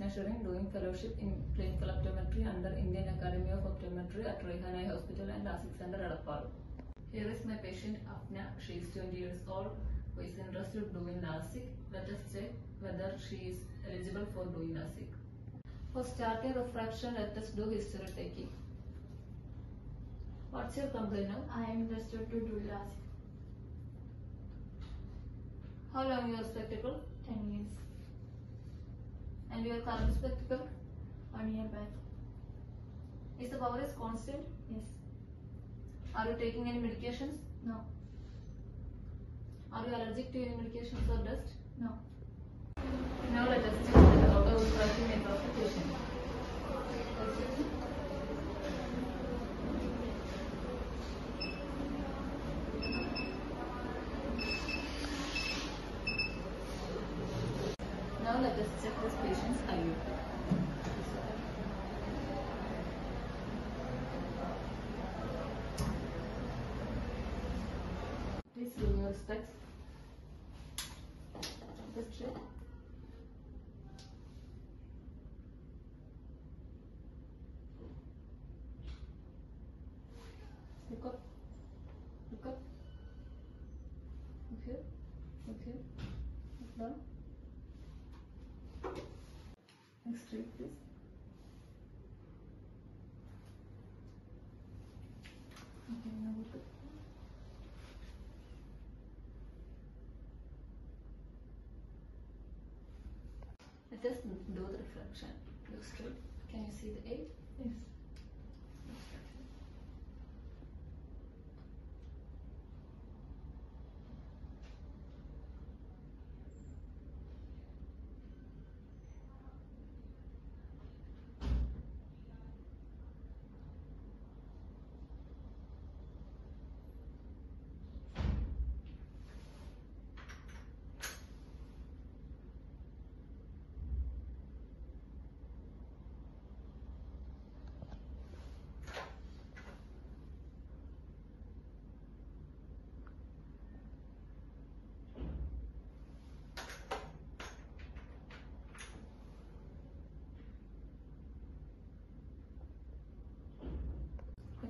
Nashrin doing fellowship in clinical optometry under Indian Academy of Optometry at Rehan Eye Hospital and Lasik Center, Adapparu. Here is my patient Apna. She is 20 years old who is interested to do in LASIK. Let us check whether she is eligible for doing LASIK. For starting refraction, let us do history taking. What's your complaint now? I am interested to do LASIK. How long your spectacle 10 years. And your current spectacle? Year back. Is the power is constant? Yes. Are you taking any medications? No. Are you allergic to any medications or dust? No. Now let us check the auto refracting nature of the patient. Excuse me. Now let us check this patient's IU. Please remove your specs. Just check. Look up. Look up. Look here. Look down. Look straight, please. Okay, now look up. Let us do the reflection. Look straight. Can you see the eight? Yes.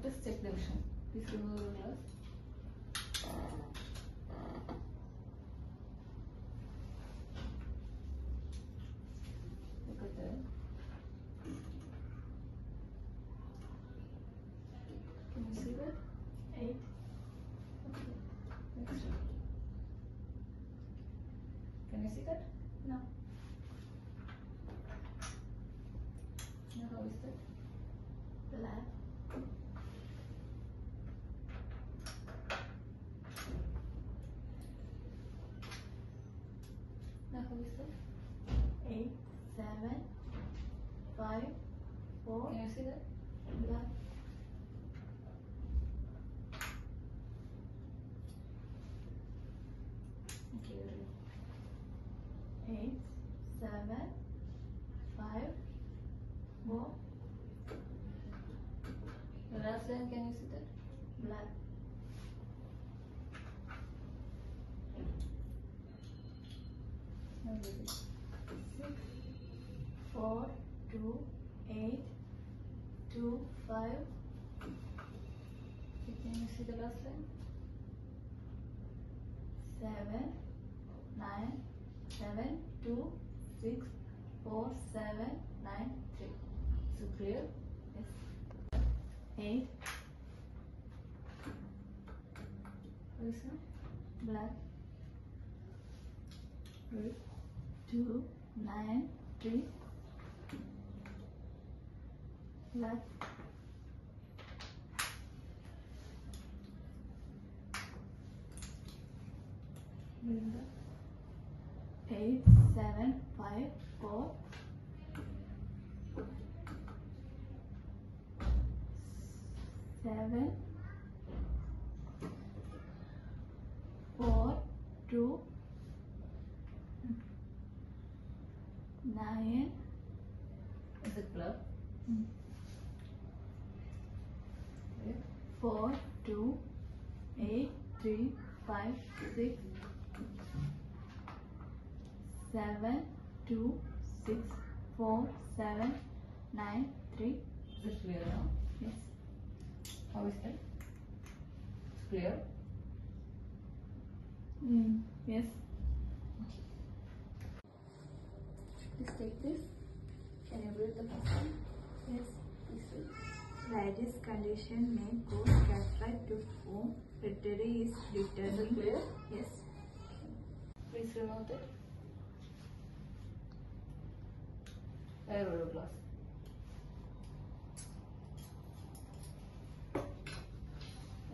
Us check the vision. Please remove your glass. Look at that. Can you see that? Eight. Okay. Next one. Can you see that? No. Now how is that? Black. Now how is that? Eight. Seven. Five. Four. Can you see that? Okay. Eight. Seven. Five. Four. The last line, can you see that? Black. Now very good. Six. Four. Two. Eight. Two. Five. Can you see the last line? seven, nine, seven, two, six, four, seven, nine, three. It clear? Yes. Eight, What is that? black, Good. two, nine, three, Linda. eight, seven, five, four, seven, four, two, nine, Is it blur? Mm. Clear? Four, two, eight, three, five, six, seven, two, six, four, seven, nine, three. Is it clear now? Yes. How is that? It's clear? Mm, yes. Please take this. Can you read the question? Yes. Please read. Various condition may cause cataract to form. Criteria is Is determined. clear? Yes. Please remove it. Or glass.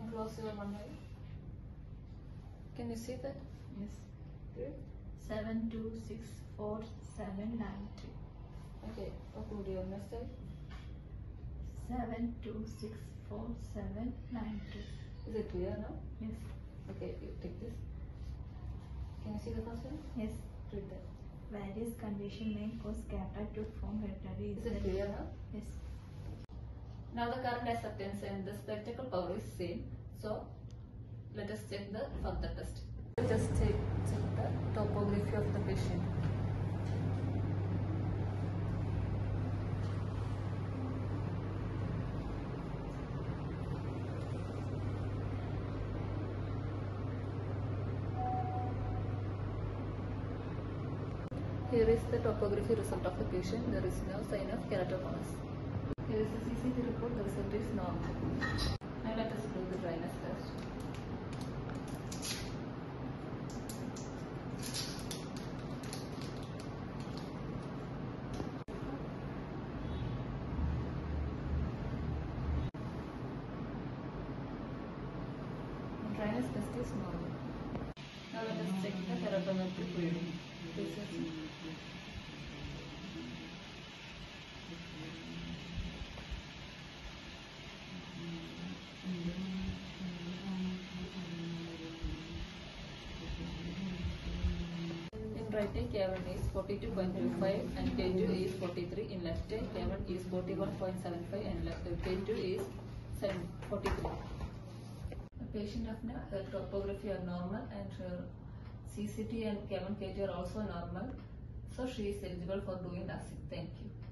And close your one eye. Can you see that? Yes. Good. Seven two six four seven nine three. Okay, open your next eye. Seven two six four seven nine three. Is it clear now? Yes. Okay, you take this. Can you see the first one? Yes. Read that. Various condition may cause cataract to form. Criteria Is it clear now? Yes. Now the current acceptance and the spectacle power is same. So let us check the further test. Just check, check the topography of the patient. Here is the topography result of the patient. There is no sign of keratoconus. Here is the CCT report. The result is normal. Now let us do the dryness test. Dryness test is normal. Now let us check the keratometric reading. Is right eye, K1 is 42.25 and K2 is 43. In left eye, K1 is 41.75 and left, uh, K2 is 7, 43. The patient of now, her topography are normal and her CCT and K1, K2 are also normal. So she is eligible for doing LASIK. Thank you.